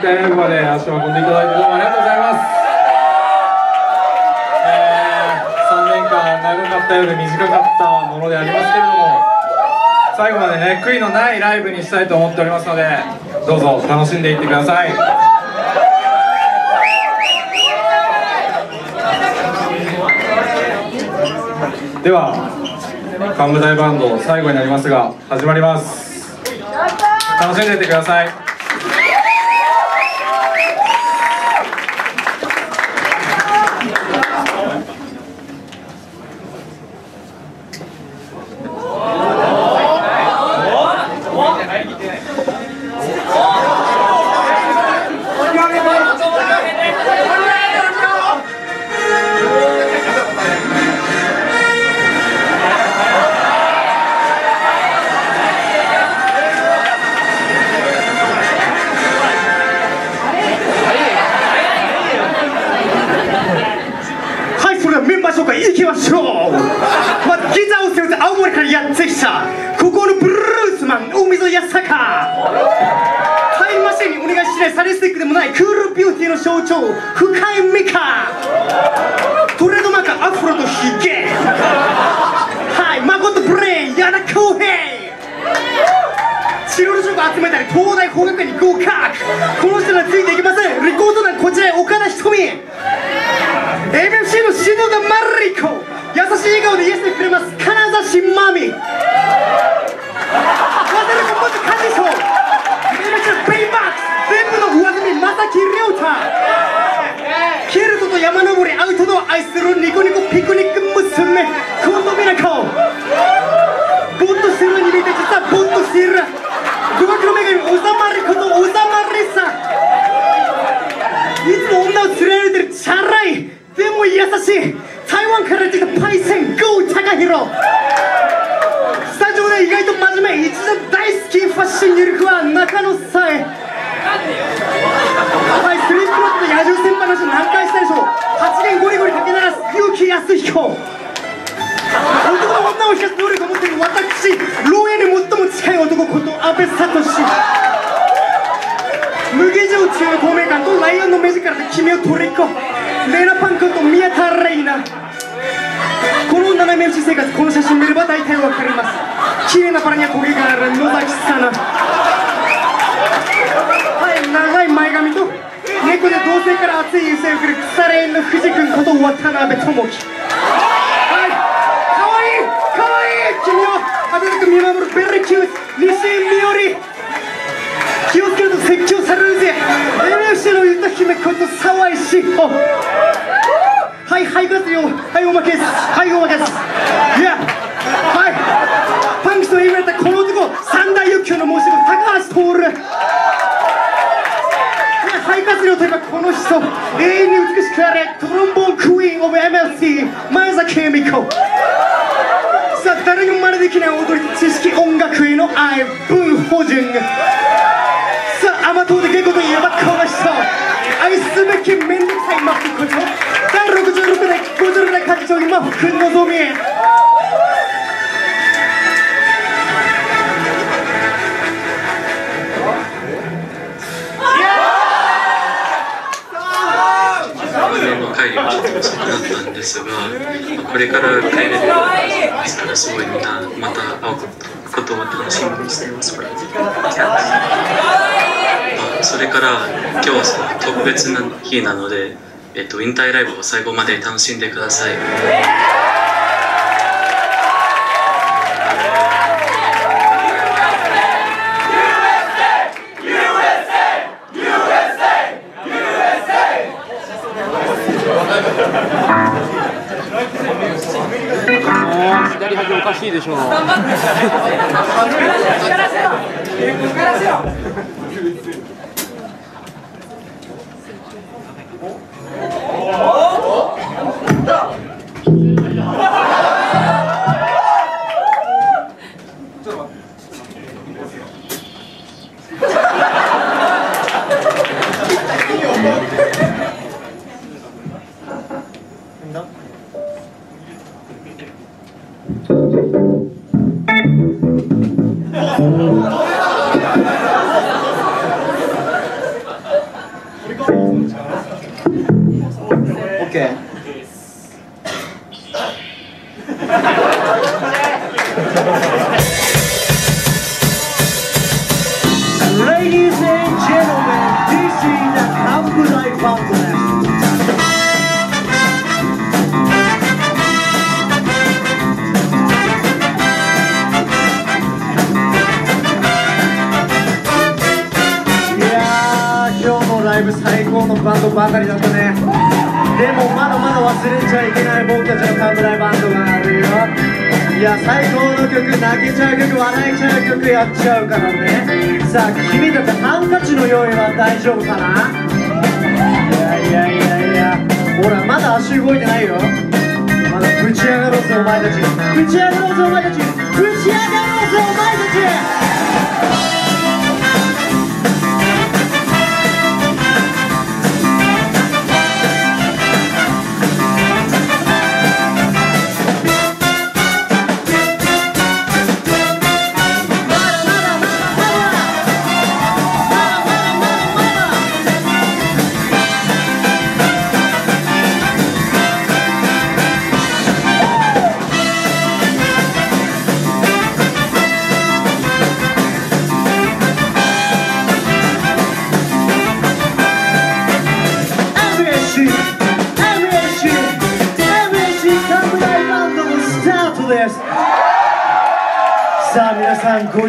最後まで足を運んでいただいてどうもありがとうございます、えー、3年間長かったようで短かったものでありますけれども最後までね悔いのないライブにしたいと思っておりますのでどうぞ楽しんでいってくださいでは幹部大バンド最後になりますが始まります楽しんでいってください。はいそれではメンバー紹介いきましょうまずギターを背負って青森からやってきたここのブルースマン大溝康隆タイムマシンにお願いしないサディスティックでもないクールビューティーの象徴深井美香トレードマークアフロとヒゲ。はい誠ブレーン矢田浩平。チロル賞が集めたり東大法学院に合格。この人についていけません。レコード団こちらへ岡田瞳 MFC の篠田マリコ優しい笑顔でイエスでくれます。金指マミ渡辺元幹事長 MFC ベイマックス全部の上積み正木亮太ケルトと山登りアウトドア愛するニコニコピクニック娘近藤美奈子ボッとしてるに見て実はボッとしている誤学の女神おざまりことおざまりさいつも女を連れられてるチャラいでも優しい台湾から出てきたパイセンゴー高弘スタジオで意外と真面目一度大好きファッションゆるくは中野さえます綺麗なバラに焦げがある野崎さなはい長い前髪と猫で同性から熱い優勢を振る腐れ縁の藤君こと渡辺智樹ケミコさあ誰にも真似できない踊り知識音楽への愛文法人さあ甘党で言語といえばこの人愛すべきめんどくさいマックこと第66代56代会長今福のぞみ年の会議はちょっと遅くなったんですが、これから帰れるようなですから、すごいみんなまた会うことを楽しみにしています。まあそれから今日は特別な日なので、えっと、引退ライブを最後まで楽しんでください。いでしょう。頑張って。Thank you. Okay. Ladies and gentlemen, this is How ブ最高のバンドばかりだったね。でもまだまだ忘れちゃいけない僕たちの冠バンドがあるよ。いや最高の曲泣けちゃう曲笑えちゃう曲やっちゃうからね。さあ君たちハンカチの用意は大丈夫かな？いやいやいやいや。ほらまだ足動いてないよ。まだぶち上がろうぜお前たち。ぶち上がろうぜお前たち。ぶち上がろうぜお前たち。皆さんご